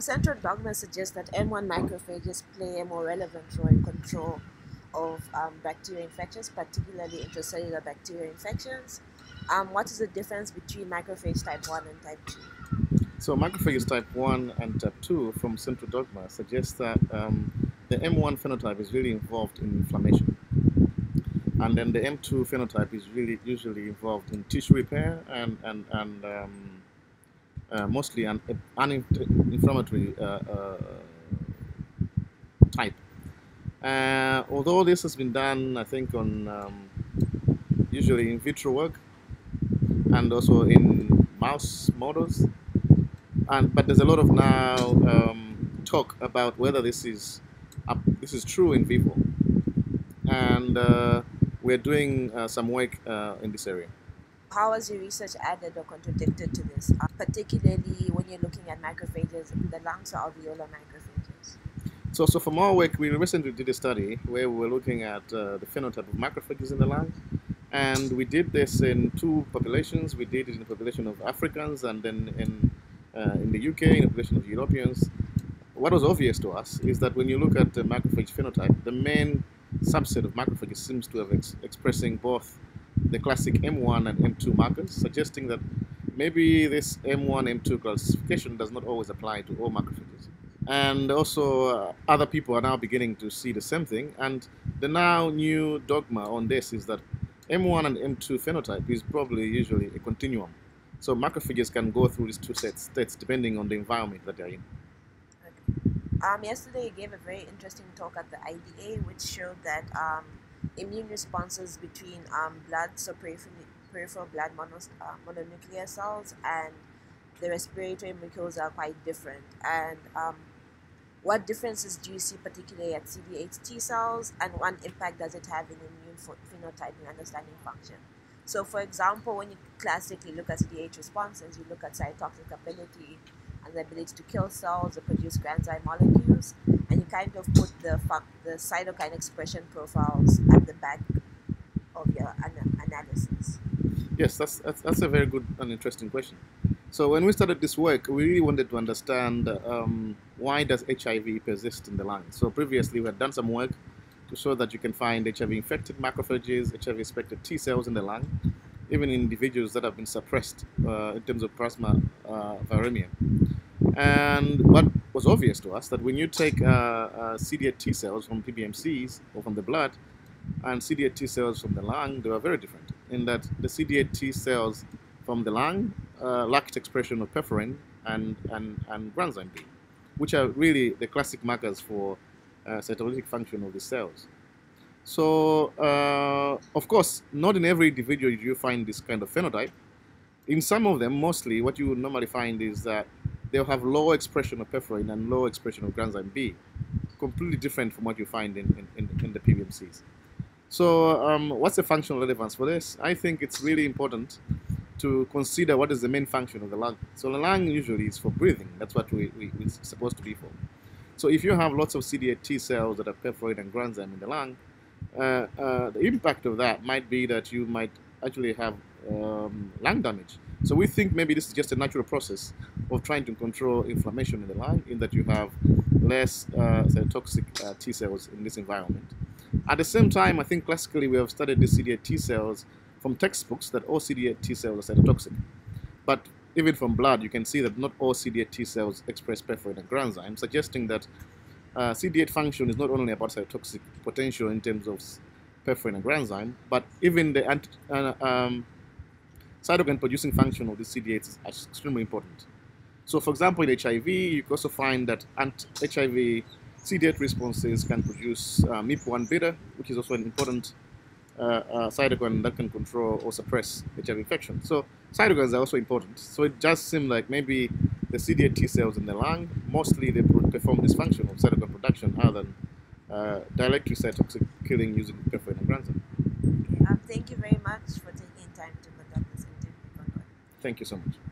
Central dogma suggests that M1 macrophages play a more relevant role in control of um, bacterial infections, particularly intracellular bacterial infections. Um, what is the difference between macrophage type 1 and type 2? So macrophages type 1 and type 2 from central dogma suggests that um, the M1 phenotype is really involved in inflammation. And then the M2 phenotype is really usually involved in tissue repair and, and, and um, mostly an, inflammatory uh, uh, type. Uh, although this has been done, I think, on um, usually in vitro work and also in mouse models, and but there's a lot of now um, talk about whether this is uh, this is true in vivo, and uh, we're doing some work in this area. How has your research added or contradicted to this, uh, particularly when you're looking at macrophages in the lungs or alveolar macrophages? So, so from our work, we recently did a study where we were looking at uh, the phenotype of macrophages in the lung. And we did this in two populations. We did it in the population of Africans and then in, uh, in the UK, in the population of Europeans. What was obvious to us is that when you look at the macrophage phenotype, the main subset of macrophages seems to have ex expressing both the classic M1 and M2 markers, suggesting that maybe this M1, M2 classification does not always apply to all macrophages. And also, uh, other people are now beginning to see the same thing. And the now new dogma on this is that M1 and M2 phenotype is probably usually a continuum. So macrophages can go through these two sets, states depending on the environment that they're in. Um, yesterday, you gave a very interesting talk at the IDA, which showed that um, immune responses between um, blood, so peripheral, peripheral blood monos, uh, mononuclear cells and the respiratory mucosa are quite different. And um, what differences do you see particularly at CD8 T cells and what impact does it have in immune phenotyping understanding function? So for example, when you classically look at CD8 responses, you look at cytotoxic ability and the ability to kill cells or produce granzyme molecules and you kind of put the the cytokine expression profiles at the back of your an- analysis. Yes, that's, that's that's a very good and interesting question. So when we started this work, we really wanted to understand um, why does HIV persist in the lung. So previously we had done some work to show that you can find HIV-infected macrophages, HIV-infected T cells in the lung, even in individuals that have been suppressed uh, in terms of plasma uh, viremia. And what was obvious to us that when you take uh, uh, CD8 T cells from PBMCs or from the blood and CD8 T cells from the lung, they were very different in that the CD8 T cells from the lung uh, lacked expression of perforin and, and, and granzyme B, which are really the classic markers for cytolytic function of the cells. So, uh, of course, not in every individual do you find this kind of phenotype. In some of them, mostly, what you normally find is that they'll have low expression of perforin and low expression of granzyme B, completely different from what you find in, in, in the PBMCs. So um, what's the functional relevance for this? I think it's really important to consider what is the main function of the lung. So the lung usually is for breathing. That's what we, we, it's supposed to be for. So if you have lots of CD8 T cells that are perforin and granzyme in the lung, uh, uh, the impact of that might be that you might actually have um, lung damage. So we think maybe this is just a natural process of trying to control inflammation in the lung in that you have less uh, toxic uh, T cells in this environment. At the same time, I think classically we have studied the CD8 T cells from textbooks that all CD8 T cells are cytotoxic. But even from blood, you can see that not all CD8 T cells express perforin and granzyme, suggesting that uh, CD8 function is not only about cytotoxic potential in terms of perforin and granzyme, but even the anti, uh, um, cytokine producing function of the CD8 is extremely important. So, for example, in HIV, you also find that HIV CD8 responses can produce uh, MIP1 beta, which is also an important uh, uh, cytokine that can control or suppress HIV infection. So, cytokines are also important. So, it just seems like maybe the CD8 T cells in the lung mostly they perform this function of cytokine production other than uh, directly cytotoxic killing using perforin and granzyme. Okay, um, thank you very much for taking time to conduct this interview. Thank you so much.